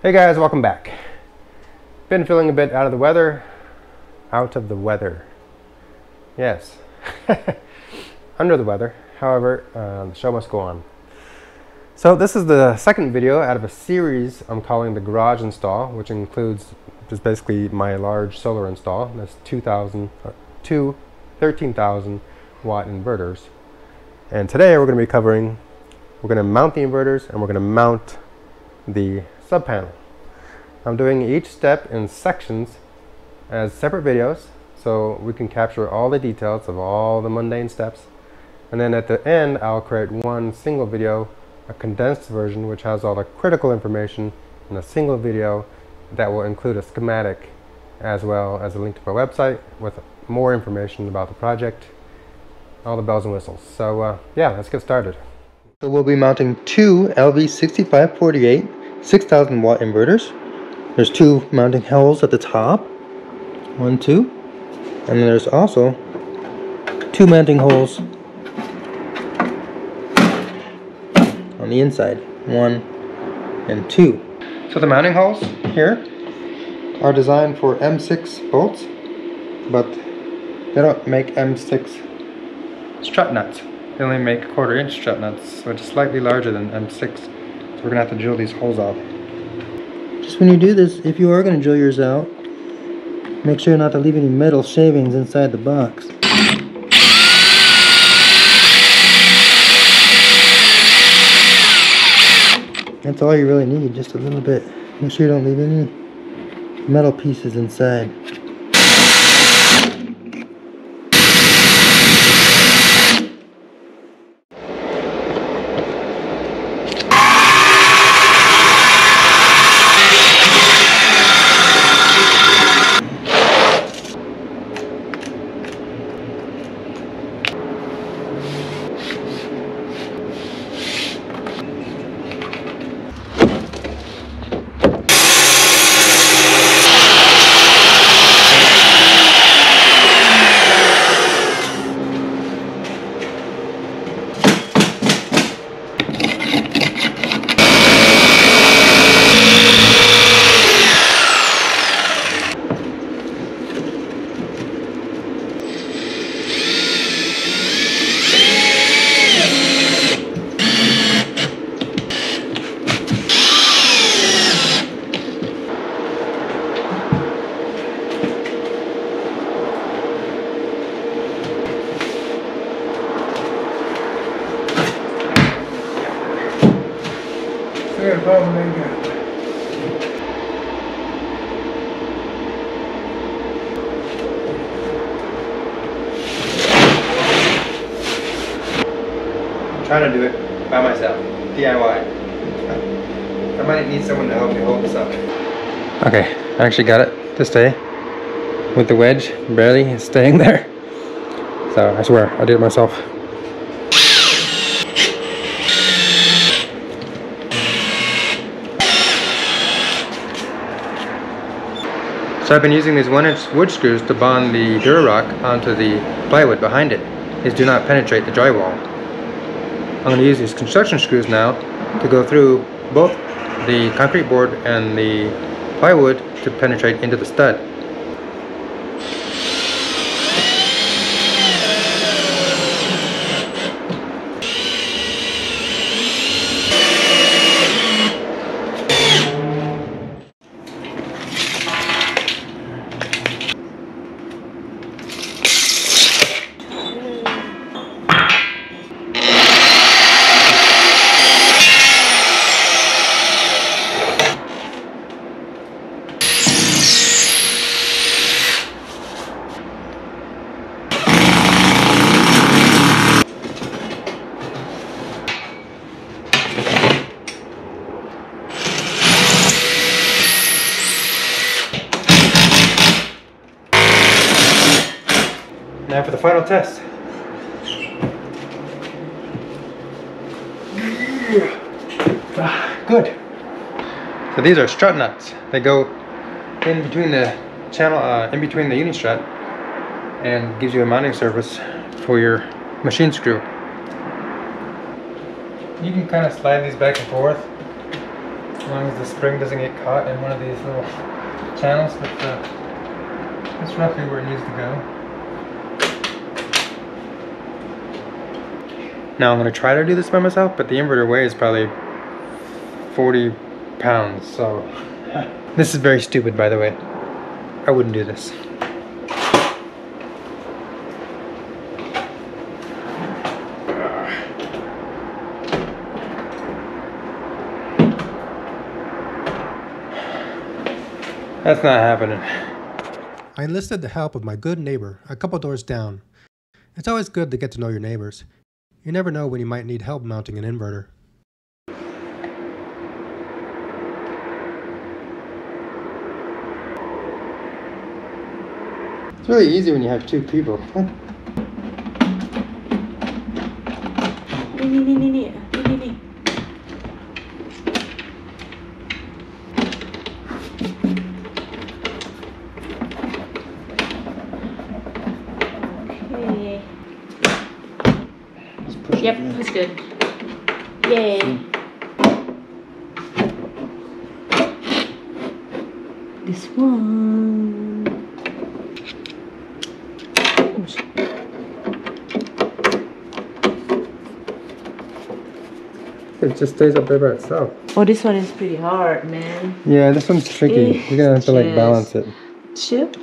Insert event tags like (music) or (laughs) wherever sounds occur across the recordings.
Hey guys, welcome back. Been feeling a bit out of the weather. Out of the weather. Yes. (laughs) Under the weather. However, uh, the show must go on. So this is the second video out of a series I'm calling the garage install, which includes just basically my large solar install. That's 2,000, uh, two 13,000 watt inverters. And today we're going to be covering, we're going to mount the inverters and we're going to mount the subpanel. I'm doing each step in sections as separate videos so we can capture all the details of all the mundane steps. And then at the end, I'll create one single video, a condensed version, which has all the critical information in a single video that will include a schematic as well as a link to my website with more information about the project, all the bells and whistles. So uh, yeah, let's get started. So we'll be mounting two LV6548 6,000 watt inverters. There's two mounting holes at the top. One, two. And there's also two mounting holes on the inside. One and two. So the mounting holes here are designed for M6 bolts, but they don't make M6 strut nuts. They only make quarter inch strut nuts, which is slightly larger than M6. So we're gonna have to drill these holes out. Just when you do this, if you are gonna drill yours out, make sure not to leave any metal shavings inside the box. That's all you really need, just a little bit. Make sure you don't leave any metal pieces inside. I'm trying to do it by myself, DIY. I might need someone to help me hold this up. Okay, I actually got it to stay with the wedge barely staying (laughs) there. So I swear, I did it myself. So I've been using these one inch wood screws to bond the Durarock onto the plywood behind it. These do not penetrate the drywall. I'm going to use these construction screws now to go through both the concrete board and the plywood to penetrate into the stud. Now for the final test. Ah, good. So these are strut nuts. They go in between the channel, uh, in between the uni strut and gives you a mounting surface for your machine screw. You can kind of slide these back and forth as long as the spring doesn't get caught in one of these little channels, but uh, that's roughly where it needs to go. Now I'm going to try to do this by myself, but the inverter weighs probably 40 pounds, so (laughs) this is very stupid by the way. I wouldn't do this. That's not happening. I enlisted the help of my good neighbor a couple doors down. It's always good to get to know your neighbors. You never know when you might need help mounting an inverter. It's really easy when you have two people. That's good. Yay. Hmm. This one. Oh. It just stays up there by itself. Oh, this one is pretty hard, man. Yeah, this one's tricky. You're gonna have to like balance it Chip.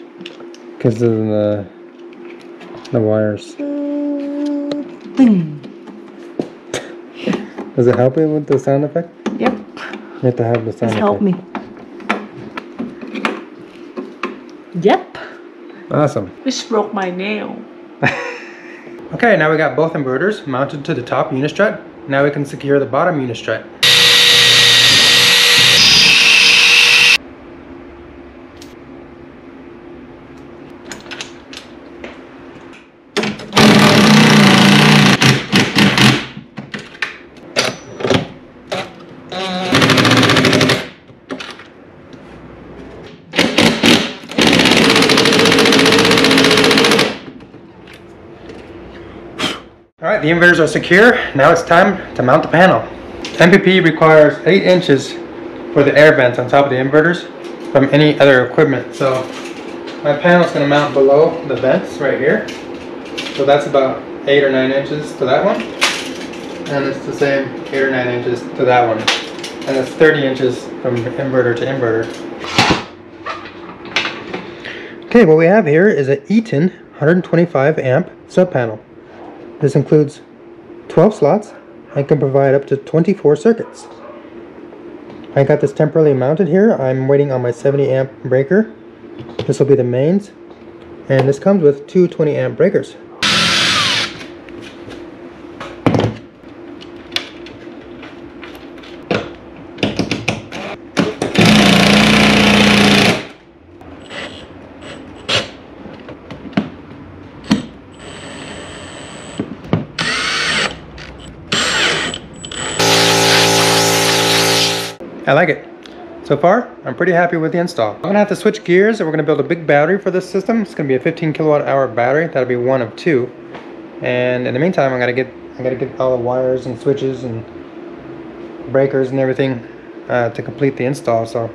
because of the the wires. Ding. Does it help you with the sound effect? Yep. You have to have the sound effect. Help me. Yep. Awesome. Which broke my nail. (laughs) Okay, now we got both inverters mounted to the top unistrut. Now we can secure the bottom unistrut. Right, the inverters are secure. Now it's time to mount the panel. MPP requires 8 inches for the air vents on top of the inverters from any other equipment. So my panel is going to mount below the vents right here. So that's about 8 or 9 inches to that one. And it's the same 8 or 9 inches to that one. And it's 30 inches from inverter to inverter. Okay, what we have here is an Eaton 125 amp sub panel. This includes 12 slots and can provide up to 24 circuits. I got this temporarily mounted here. I'm waiting on my 70 amp breaker. This will be the mains. And this comes with two 20 amp breakers. I like it. So far, I'm pretty happy with the install. I'm gonna have to switch gears and we're gonna build a big battery for this system. It's gonna be a 15 kilowatt hour battery. That'll be one of two. And in the meantime, I gotta get I gotta get all the wires and switches and breakers and everything uh, to complete the install. So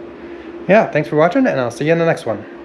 yeah, thanks for watching and I'll see you in the next one.